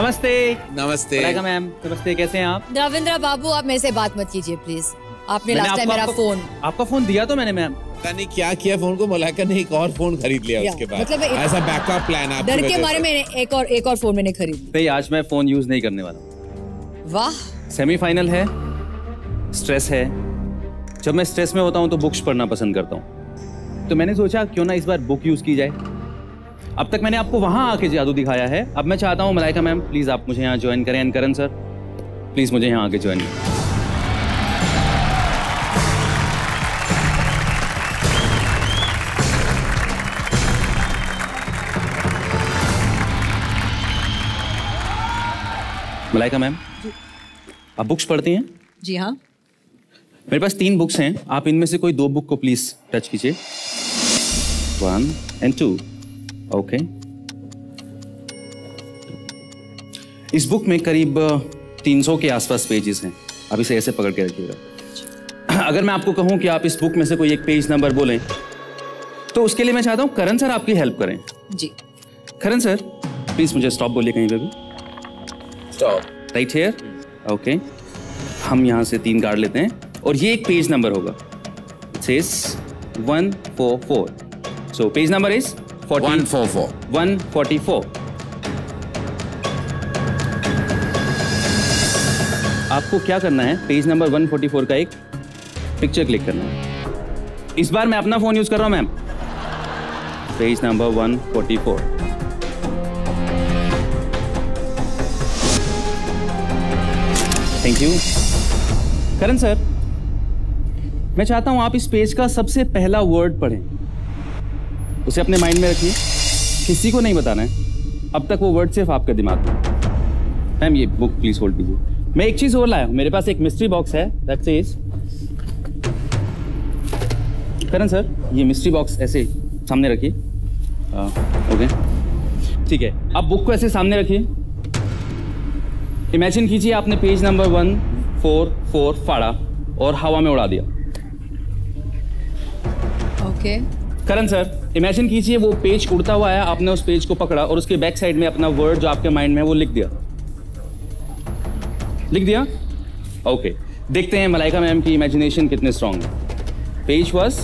नमस्ते। नमस्ते। मैम नमस्ते कैसे हैं आप? रविंद्र बाबू आप मेरे से बात मत कीजिए प्लीज़ आपने लास्ट टाइम मेरा फ़ोन आपका फ़ोन दिया तो मैंने मैम। पता नहीं क्या किया फ़ोन को मलाइका ने एक और फ़ोन खरीद लिया उसके बाद। मतलब ऐसा बैकअप प्लान आपकी डर के मारे मैंने एक और एक और फ़ोन मैंने खरीद भाई आज मैं फ़ोन यूज़ नहीं करने वाला। वाह। सेमीफाइनल है स्ट्रेस है। जब मैं स्ट्रेस में होता हूँ तो बुक्स पढ़ना पसंद करता हूँ। तो मैंने सोचा क्यों ना इस बार बुक यूज़ की जाए। अब तक मैंने आपको वहाँ आके जादू दिखाया है अब मैं चाहता हूँ मलाइका मैम प्लीज़ आप मुझे यहाँ ज्वाइन करें एंड करण सर प्लीज़ मुझे यहाँ आके ज्वाइन करें। मलाइका मैम आप बुक्स पढ़ती हैं? जी हाँ। मेरे पास तीन बुक्स हैं आप इनमें से कोई दो बुक को प्लीज़ टच कीजिए। वन एंड टू ओके इस बुक में करीब 300 के आसपास पेजेस हैं। आप इसे ऐसे पकड़ के रखिएगा। अगर मैं आपको कहूँ कि आप इस बुक में से कोई एक पेज नंबर बोलें तो उसके लिए मैं चाहता हूँ करण सर आपकी हेल्प करें। जी। करण सर प्लीज़ मुझे स्टॉप बोलिए कहीं पे भी। स्टॉप राइट हेयर ओके हम यहाँ से तीन कार्ड लेते हैं और ये एक पेज नंबर होगा। One four four so page number is One four four. One forty four आपको क्या करना है? पेज नंबर 144 का एक पिक्चर क्लिक करना है। इस बार मैं अपना फ़ोन यूज़ कर रहा हूँ ma'am page number 144 thank you Karan sir मैं चाहता हूँ आप इस पेज का सबसे पहला वर्ड पढ़ें। उसे अपने माइंड में रखिए। किसी को नहीं बताना है। अब तक वो वर्ड सिर्फ़ आपके दिमाग में। मैम ये बुक प्लीज़ होल्ड कीजिए। मैं एक चीज़ और लाया हूँ। मेरे पास एक मिस्ट्री बॉक्स है। दैट सेज करण सर, ये मिस्ट्री बॉक्स ऐसे सामने रखिए। ओके ठीक है। आप बुक को ऐसे सामने रखिए। इमेजिन कीजिए आपने page number one four four फाड़ा और हवा में उड़ा दिया। ओके करण सर इमेजिन कीजिए वो पेज उड़ता हुआ आया आपने उस पेज को पकड़ा और उसके बैक साइड में अपना वर्ड जो आपके माइंड में है वो लिख दिया। लिख दिया? ओके देखते हैं मलाइका मैम की इमेजिनेशन कितने स्ट्रांग है। Page was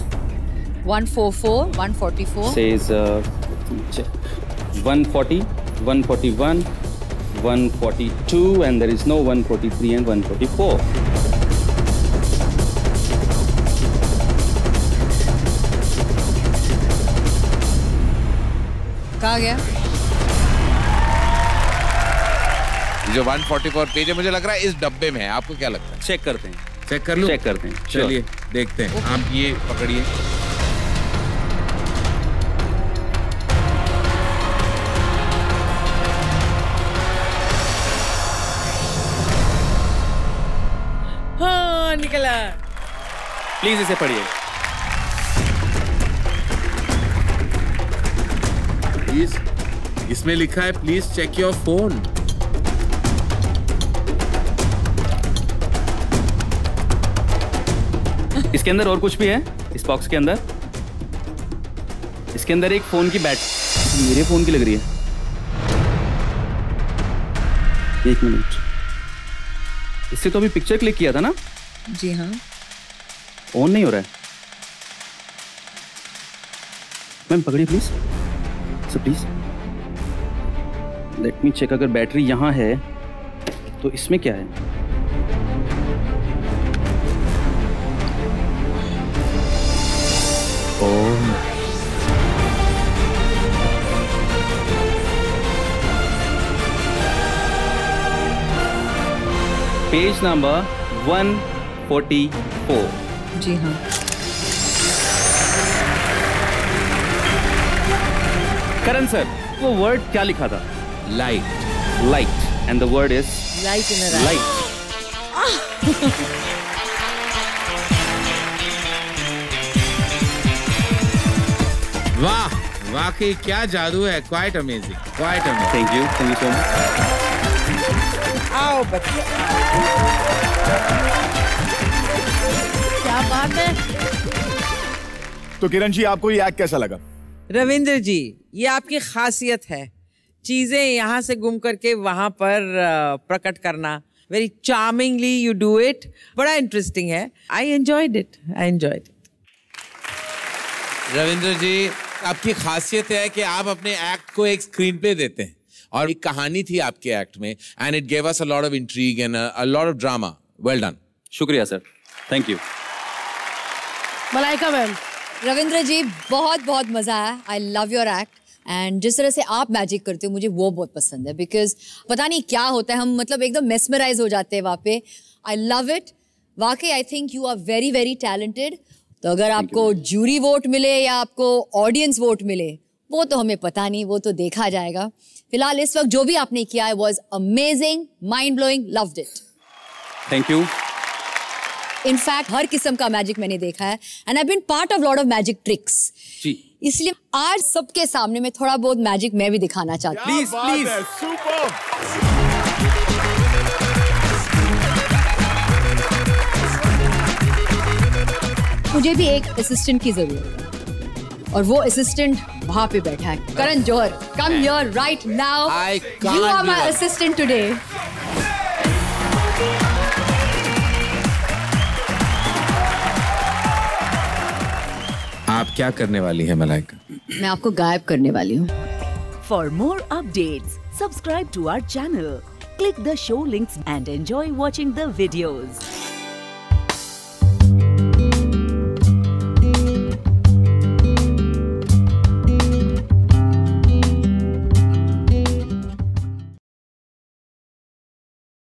144 144 says uh, check. 140 141 142 and there is no 143 and 144 कहा गया। जो 144 पेज है मुझे लग रहा है इस डब्बे में है। आपको क्या लगता है? चेक करते हैं। चेक कर लूँ? चेक करते हैं। चलिए देखते हैं। आप ये पकड़िए। हाँ निकला। प्लीज़ इसे पढ़िए। प्लीज़ इसमें लिखा है प्लीज़ चेक योर फ़ोन इसके अंदर और कुछ भी है? इस बॉक्स के अंदर? इसके अंदर एक फ़ोन की बैट मेरे फ़ोन की लग रही है। एक मिनट इससे तो अभी पिक्चर क्लिक किया था ना? जी हाँ। ऑन नहीं हो रहा है। मैम पकड़िए please sir please let me check अगर बैटरी यहाँ है तो इसमें क्या है? पेज नंबर 144 जी हाँ। करण सर वो वर्ड क्या लिखा था? Light light and the word is light in light वाह वाकई क्या जादू है। Quite amazing quite amazing thank you thank you so much आओ बच्चे। क्या बात है? तो किरण जी आपको ये एक्ट कैसा लगा? रविंद्र जी ये आपकी खासियत है। चीज़ें यहाँ से गुम करके वहाँ पर प्रकट करना। Very charmingly you do it बड़ा इंटरेस्टिंग है। I enjoyed it I enjoyed it Ravindra ji आपकी खासियत है कि आप अपने एक्ट को एक स्क्रीन पे देते हैं। और एक कहानी थी आपके एक्ट में and it gave us a lot of intrigue and a lot of drama well done शुक्रिया sir thank you Malaika ma'am Ravindra ji बहुत बहुत मज़ा आया। I love your act and जिस तरह से आप मैजिक करते हो मुझे वो बहुत पसंद है। बिकॉज़ पता नहीं क्या होता है हम मतलब एकदम मेस्मराइज हो जाते हैं वहाँ पे। आई लव इट वाकई I think you are very very talented तो अगर आपको जूरी वोट मिले या आपको ऑडियंस वोट मिले वो तो हमें पता नहीं वो तो देखा जाएगा। फ़िलहाल इस वक्त जो भी आपने किया है was amazing mind blowing loved it thank you in fact हर किस्म का मैजिक मैंने देखा है and I been part of lot of magic tricks इसलिए आज सबके सामने में थोड़ा बहुत मैजिक मैं भी दिखाना चाहती हूँ। प्लीज़ प्लीज़ मुझे भी एक असिस्टेंट की ज़रूरत है और वो असिस्टेंट वहाँ पे बैठा है। Karan Johar come your right now you are my assistant today आप क्या करने वाली है मलाइका? मैं आपको गायब करने वाली हूँ। For more update subscribe to our channel click the show links and enjoy watching the videos